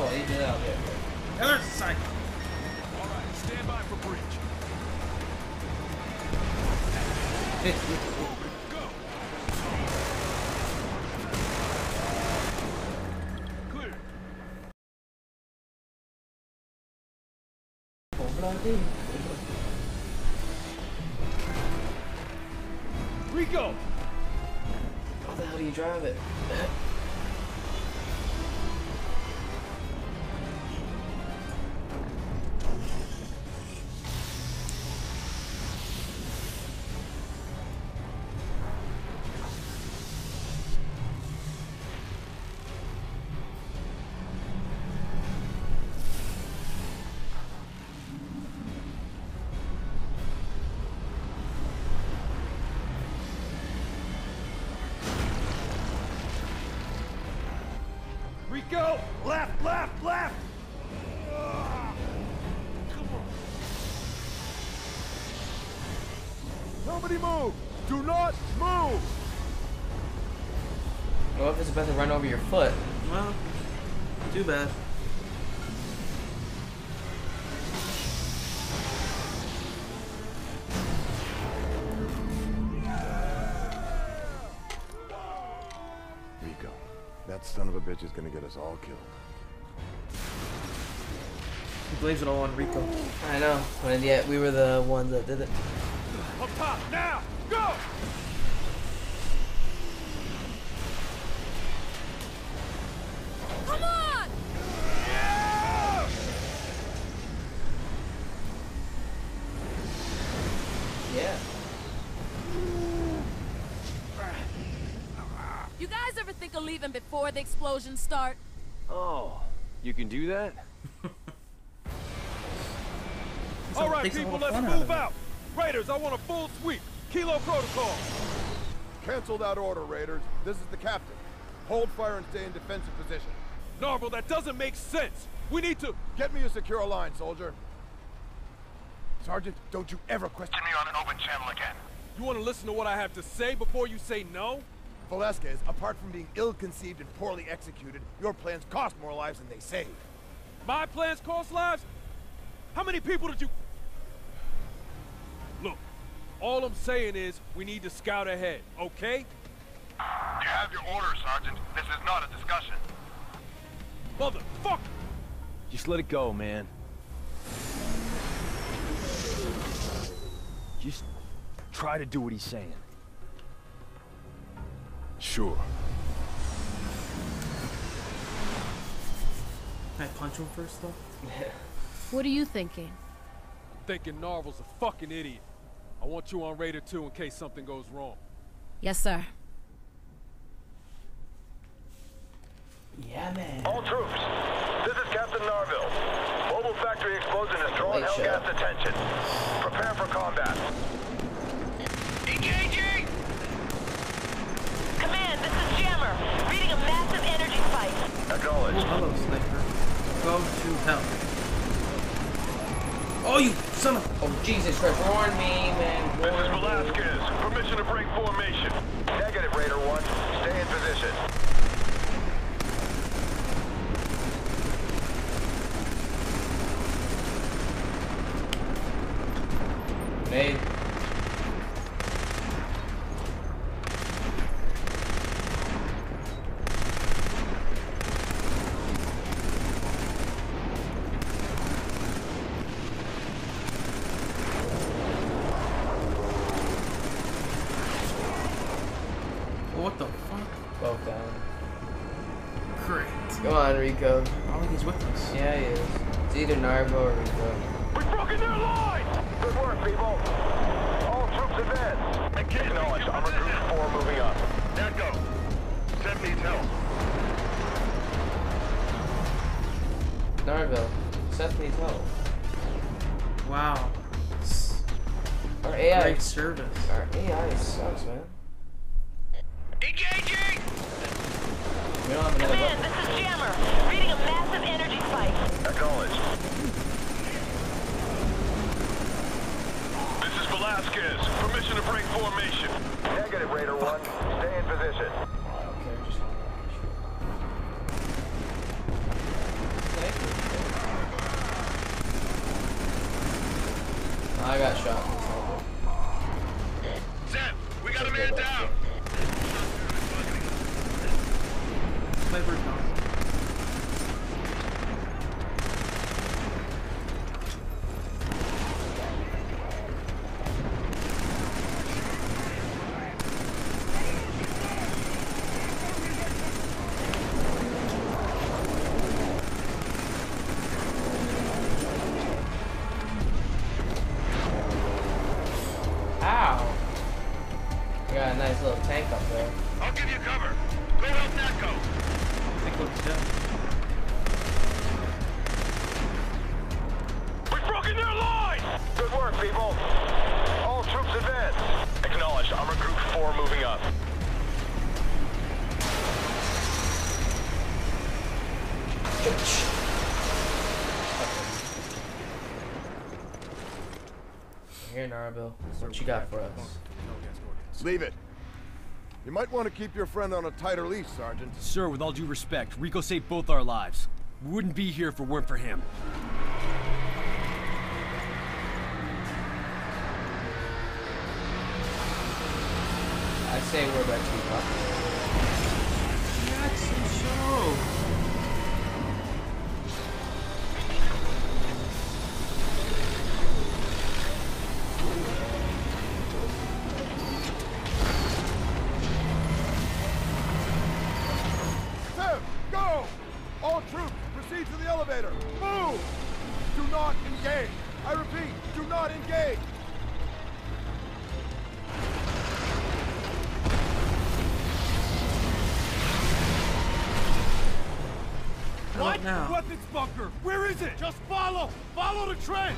Oh, you did that. Okay. The other side. All right, stand by for breach. Rico. Left, left, left. Ah. Come on. Nobody move. Do not move. What if it's about to run over your foot? Well, too bad. Bitch is gonna get us all killed. He blames it all on Rico. I know, but yet we were the ones that did it. Up top, now. Go. Come on! Yeah. Yeah. You guys ever think of leaving before the explosions start? Oh, you can do that? All right, people, let's fun out move out. Raiders, I want a full sweep. Kilo protocol. Cancel that order, Raiders. This is the captain. Hold fire and stay in defensive position. Narville, that doesn't make sense. We need to. Get me a secure line, soldier. Sergeant, don't you ever question me on an open channel again. You want to listen to what I have to say before you say no? Velasquez, apart from being ill-conceived and poorly executed, your plans cost more lives than they save. My plans cost lives? How many people did you... Look, all I'm saying is we need to scout ahead, okay? You have your orders, Sergeant. This is not a discussion. Motherfucker! Just let it go, man. Just try to do what he's saying. Sure. Can I punch him first, though? What are you thinking? I'm thinking Narville's a fucking idiot. I want you on Raider 2 in case something goes wrong. Yes, sir. Yeah, man. All troops, this is Captain Narville. Mobile factory explosion is drawing Late show. Helghast attention. Prepare for combat. Engaging! Command, this is Jammer. Reading a massive energy spike. Oh, Acknowledged. hello, sniper. Go to hell. Oh, you son of... Oh, Jesus Christ. Warn me, man. This is Warn me. Velasquez. Permission to break formation. Negative, Raider 1. Stay in position. Made. What the fuck? Both down. Great. Come on, Rico. I think he's with us. Yeah, he is. It's either Narvo or Rico. We've broken their line! Good work, people. All troops advance. Acknowledged. Armor Group 4 moving up. Now go. Send needs help. Narville. Sev needs help. Wow. S- Our AI. Great service. Our AI sucks, man. Engaging! We don't have another Command, weapon. this is Jammer. Reading a massive energy spike. Acknowledged. This is Velasquez. Permission to break formation. Negative, Raider 1. Stay in position. Okay, just. Thank you. I got shot. Zeb, we got a man down. Sniper tank up there. I'll give you cover. Go help Natko. I think looks dead. We've broken their line! Good work, people. All troops advance. Acknowledged. Armor Group 4 moving up. Here, Narville. What you got for us? Leave it. You might want to keep your friend on a tighter leash, Sergeant. Sir, with all due respect, Rico saved both our lives. We wouldn't be here if it weren't for him. I say we're about to be up. That's some show. It? Just follow! Follow the trench!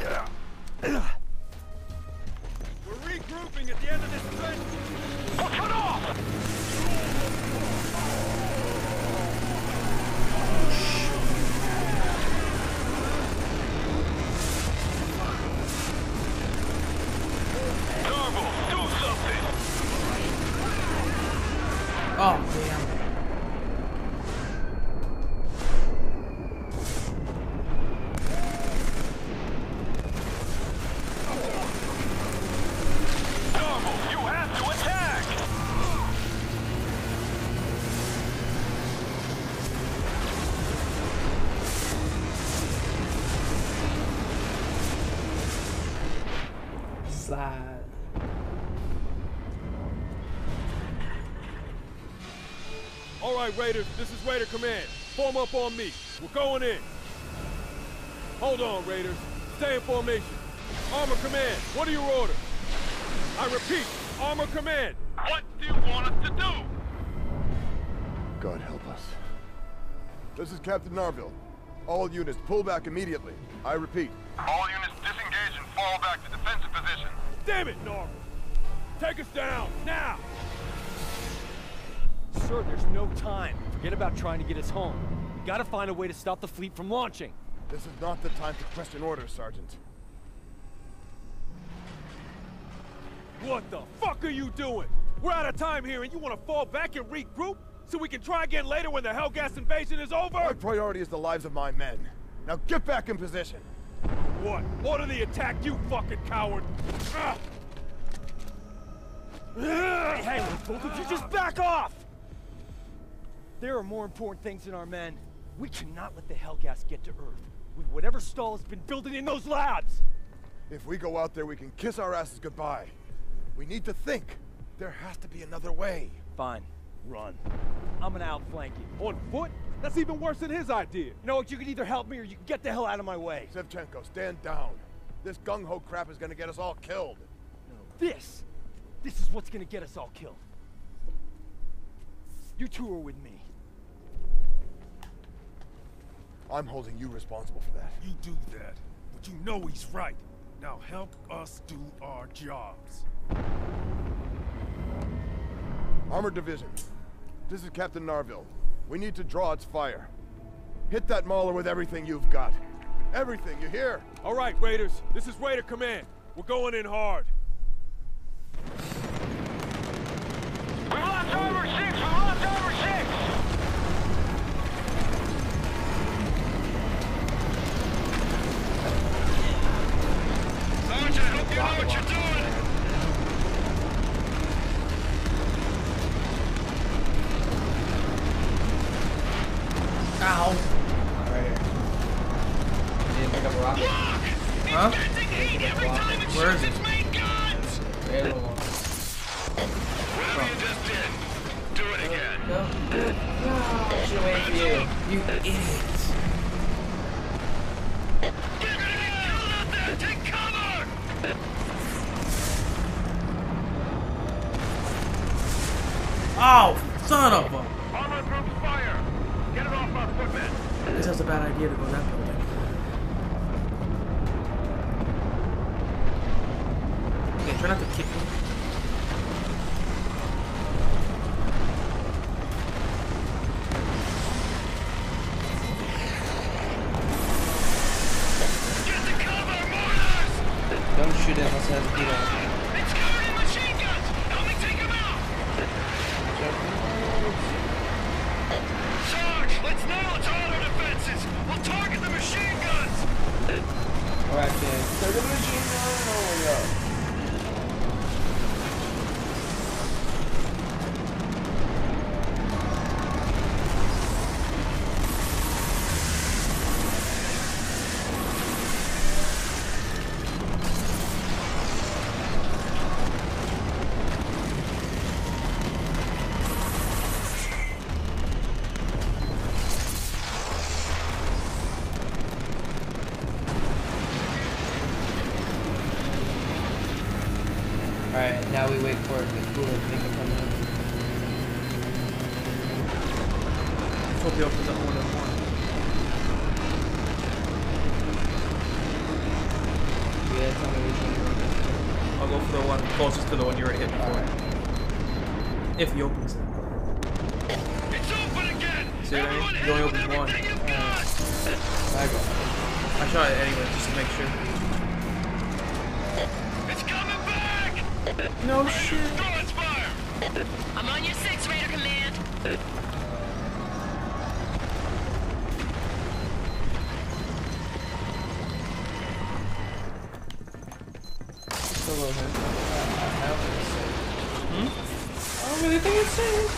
Yeah. We're regrouping at the end of this trench! Cut off! Right, Raiders, this is Raider Command. Form up on me. We're going in. Hold on, Raiders. Stay in formation. Armor Command, what are your orders? I repeat, Armor Command. What do you want us to do? God help us. This is Captain Narville. All units, pull back immediately. I repeat. All units disengage and fall back to defensive position. Damn it, Normal. Take us down, now! Sir, there's no time. Forget about trying to get us home. We gotta find a way to stop the fleet from launching. This is not the time to question orders, Sergeant. What the fuck are you doing? We're out of time here and you want to fall back and regroup? So we can try again later when the Helghast invasion is over? My priority is the lives of my men. Now get back in position. What? Order the attack, you fucking coward! Ah! Hey, hey, both of you just back off! There are more important things than our men. We cannot let the Helghast get to Earth with whatever stall has been building in those labs! If we go out there, we can kiss our asses goodbye. We need to think. There has to be another way. Fine, run. I'm gonna outflank you. On foot? That's even worse than his idea. You know what? You can either help me or you can get the hell out of my way. Sevchenko, stand down. This gung-ho crap is gonna get us all killed. No, This, this is what's gonna get us all killed. You two are with me. I'm holding you responsible for that. You do that, but you know he's right. Now help us do our jobs. Armored Division. This is Captain Narville. We need to draw its fire. Hit that mauler with everything you've got. Everything, you hear? All right, Raiders, this is Raider Command. We're going in hard. Oh, son of a. Armor group fire! Get it off our footmen! This was a bad idea to go that building. Okay, try not to kick me. Don't shoot it unless hope he opens up one and one. Yeah, tell me which one. I'll go for the one closest to the one you already hit before. Alright. If he opens it. It's open again! See what I mean? Hit only it with open one. I go. I shot it anyway, just to make sure. It's coming back! No shit. I'm on your six, Raider Command. Low hit. Hmm? I don't really think it's safe.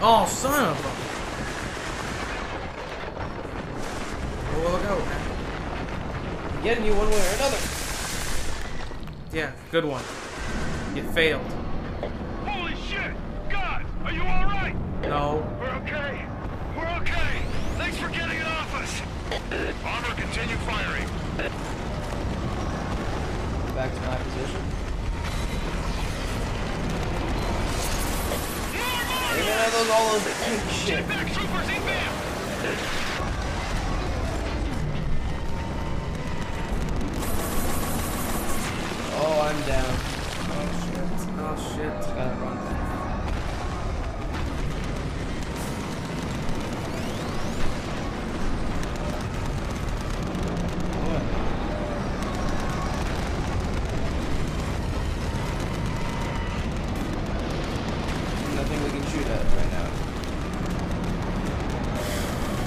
Oh, son of a. Look out. I'm getting you one way or another. Yeah, good one. You failed. Holy shit! God, are you alright? No. We're okay. We're okay. Thanks for getting it off us. Armor, continue firing. Back to my position. Hey man, those all those big shit. Get back, troopers, inbound! Oh, I'm down. Oh shit. Oh shit. Shoot at right now.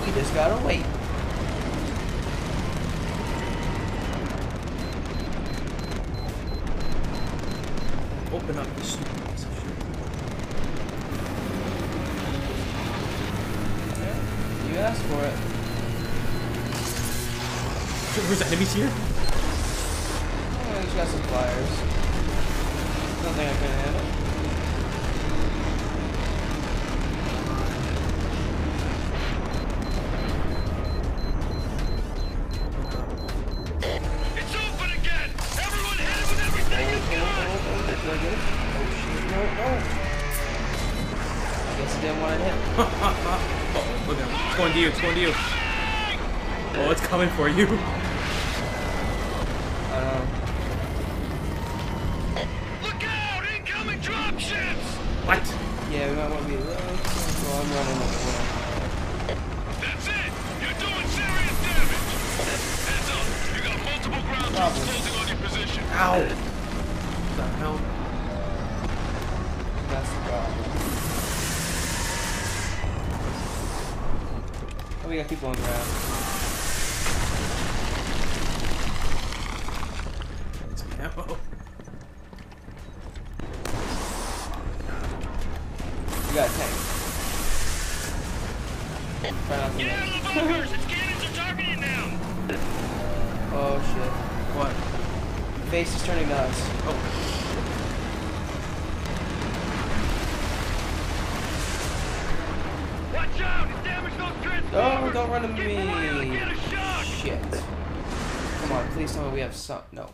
We just gotta wait. Open up the stupid piece of shit. You asked for it. There's enemies here? Oh, I just got some flyers. Nothing I couldn't handle. with you. Oh, it's coming for you. Uh, Look out! Incoming dropships! What? Yeah, we might want to be low. Well, I'm running over. That's it! You're doing serious damage! Heads up! You got multiple ground troops closing on your position. Ow! What the hell? That's the problem. Ground. It's ammo. We got a tank. Try not to Get out of the bunkers! Its cannons are targeting now! Oh shit. What? The face is turning to us. Oh. Watch out! It's damaged those transformers! Away or me. Shit. Come on, please tell me we have some. No.